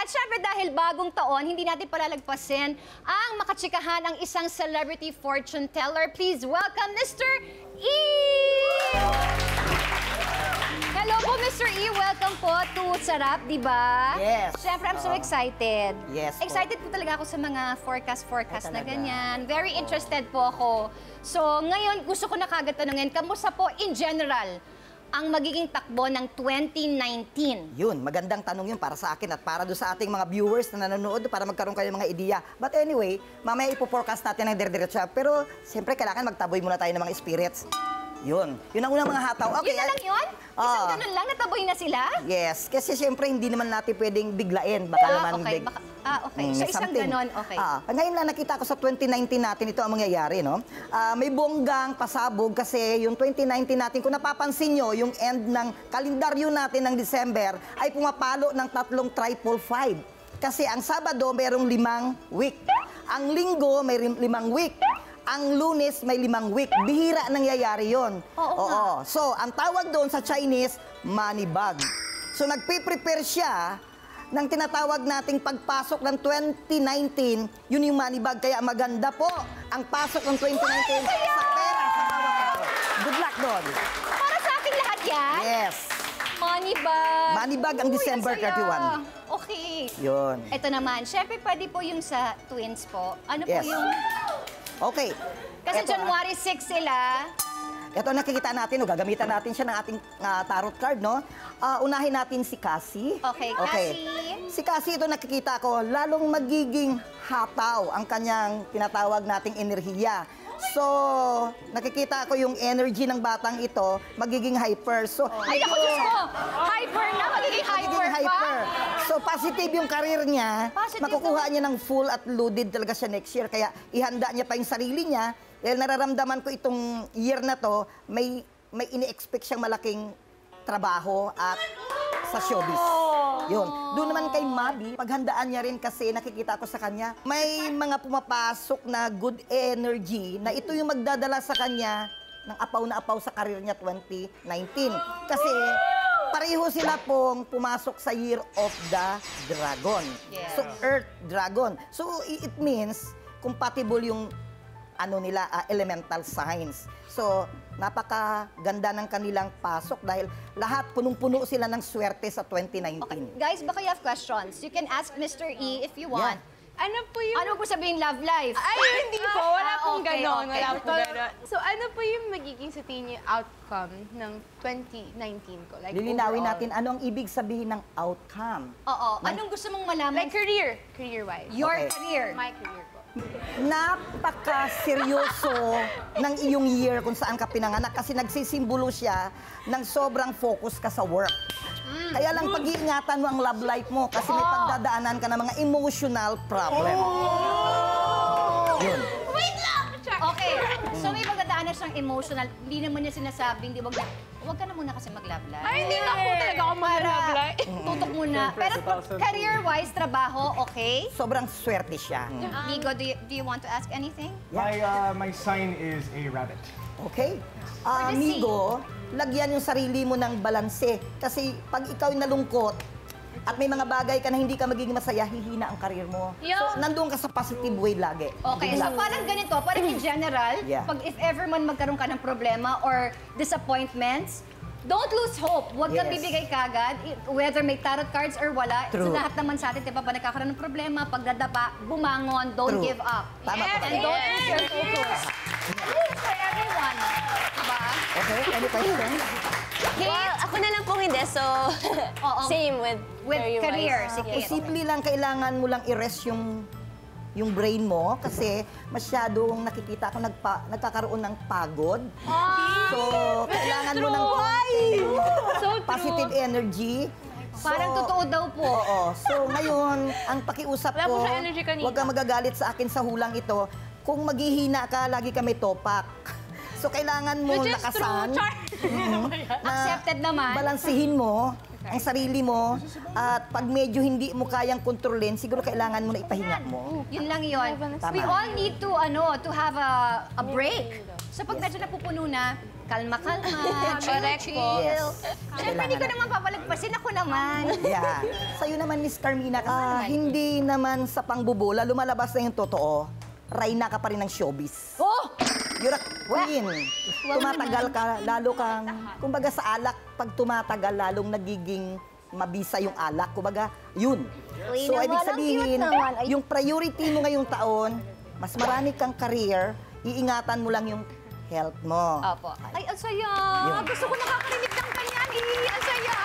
at syempre dahil bagong taon, hindi natin palalagpasin ang makachikahan ang isang celebrity fortune teller. Please welcome Mr. E! Hello po, Mr. E. Welcome po to Sarap, di ba? Yes. Siyempre, I'm so Oo. excited. Yes po. Excited po talaga ako sa mga forecast-forecast Ay, na talaga. ganyan. Very interested po ako. So, ngayon, gusto ko na kagad tanungin, kamusta po in general ang magiging takbo ng 2019? Yun, magandang tanong yun para sa akin at para do sa ating mga viewers na nanonood para magkaroon kayo ng mga ideya. But anyway, mamaya ipo-forecast natin ng dire-diretso. Pero siyempre, kailangan magtaboy muna tayo ng mga spirits. Yun. Yun ang unang mga hataw. yun na lang yun? Isang Ah. ganun lang, nataboy na sila? Yes, kasi siyempre hindi naman natin pwedeng biglain. Baka Ah, naman okay. big- Baka- ah, okay. Mm, So, isang something. ganon, okay. Ah, ngayon lang nakita ko sa 2019 natin ito ang mangyayari, no? Ah, may bonggang pasabog kasi yung 2019 natin, kung napapansin nyo, yung end ng kalendaryo natin ng December ay pumapalo ng tatlong triple five. Kasi ang Sabado mayroong limang week. Ang Linggo may limang week. Ang Lunes may limang week. Bihira nangyayari yon. Oo nga. So, ang tawag doon sa Chinese, money bag. So, nagpe-prepare siya ng tinatawag nating pagpasok ng 2019, yun yung money bag. Kaya maganda po ang pasok ng 2019 sa pera sa tao. Good luck doon. Para sa ating lahat yan? Yes. Money bag. Money bag ang Uy, December ang saya. 31. Okay. Yun. Ito naman, syempre pwede po yung sa twins po. Ano po Yes. yung... Okay. Kasi Eto, ah. January 6 sila. Ito nakikita natin, no, gagamitan natin siya ng ating ah, tarot card, no? Ah, unahin natin si Cassie. Okay, Cassie. Si Cassie, ito nakikita ko, lalong magiging hataw ang kanyang tinatawag nating enerhiya. So, nakikita ko yung energy ng batang ito, magiging hyper. So, Ay, ako, Diyos ko! Hyper na! Magiging hyper, magiging hyper. pa? So, positive yung karir niya. Positive Makukuha niya ng full at loaded talaga siya next year. Kaya ihanda niya pa yung sarili niya. Dahil nararamdaman ko itong year na to, may, may ini-expect siyang malaking trabaho at sa showbiz. Yun. Doon naman kay Mabi, paghandaan niya rin kasi nakikita ko sa kanya, may mga pumapasok na good energy na ito yung magdadala sa kanya ng apaw na apaw sa karir niya 2019. Kasi pareho sila pong pumasok sa Year of the Dragon. Yes. So, Earth Dragon. So, it means compatible yung ano nila, ah, elemental signs. So, napakaganda ng kanilang pasok dahil lahat punong-puno sila ng swerte sa 2019. Okay. Guys, baka you have questions. You can ask Mr. E if you want. Ano po yung... Ano po sabihin love life? Ay, hindi po. Wala Ah, pong okay, ganon. okay. Wala po ganon. So, ano po yung magiging sa tingin niyo outcome ng 2019 ko? Like, Lilinawin overall? natin ano ang ibig sabihin ng outcome. Oo. Anong gusto mong malaman? Like career. Career-wise. Your Okay. career. My career po. Napaka-seryoso ng iyong year kung saan ka pinanganak kasi nagsisimbolo siya ng sobrang focus ka sa work. Kaya lang pag-iingatan mo ang love life mo kasi may pagdadaanan ka ng mga emotional problem. Yun. Wait lang! Okay. So may pagdadaanan siyang emotional. Hindi naman niya sinasabing, di ba, huwag ka na muna kasi mag-love life. Ay, hindi na po talaga muna. Pero career-wise, trabaho, okay? Sobrang swerte siya. Nico, do you, do you want to ask anything? My uh, my sign is a rabbit. Okay? The amigo, lagyan yung sarili mo ng balanse. Kasi pag ikaw nalungkot, at may mga bagay ka na hindi ka magiging masaya, hihina ang karir mo. Yo. So, nandun ka sa positive way lagi. Okay, so parang ganito, parang in general, Yeah. pag if ever man magkaroon ka ng problema or disappointments, don't lose hope. Huwag kang Yes. bibigay kagad, whether may tarot cards or wala. True. So lahat naman sa atin, di ba, pag nagkakaroon ng problema, pagdadapa, bumangon, don't True. give up. Tama Yes. And don't Yes, lose your focus. Is for everyone. Diba? Okay, any question? Well, ako na lang pong hindi. So, Oo. same with, With career-wise. career, sige. Yes. Posible lang kailangan mo lang i-rest yung yung brain mo kasi masyadong nakikita ko nagpa, nagkakaroon ng pagod. So, kailangan mo ng So true. positive energy. Parang totoo daw po. Oo. So, ngayon, ang pakiusap Wala ko, po huwag kang magagalit sa akin sa hulang ito. Kung maghihina ka, lagi ka may topak. So, kailangan mo lakasan. true, Char. na Accepted naman. Balansihin mo ang sarili mo at pag medyo hindi mo kayang kontrolin, siguro kailangan mo na ipahinga mo. Yun lang yun. Tama. We all need to, ano, to have a, a break. So pag medyo napupuno na, kalma-kalma, chill, Correct po. chill. Siyempre, hindi ko naman papalagpasin. Ako naman. Yeah. Sa'yo naman, Miss Carmina, ah, hindi naman sa pangbubola, lumalabas na yung totoo. Rayna ka pa rin ng showbiz. Oh! You're a queen. Tumatagal ka, lalo kang, kumbaga sa alak, pag tumatagal, lalong nagiging mabisa yung alak. Kumbaga, yun. Uy, so, ibig sabihin, yung priority mo ngayong taon, mas marami kang career, iingatan mo lang yung health mo. Opo. Ay, ang saya. Gusto ko nakakarinig ng ganyan. Eh, ang saya.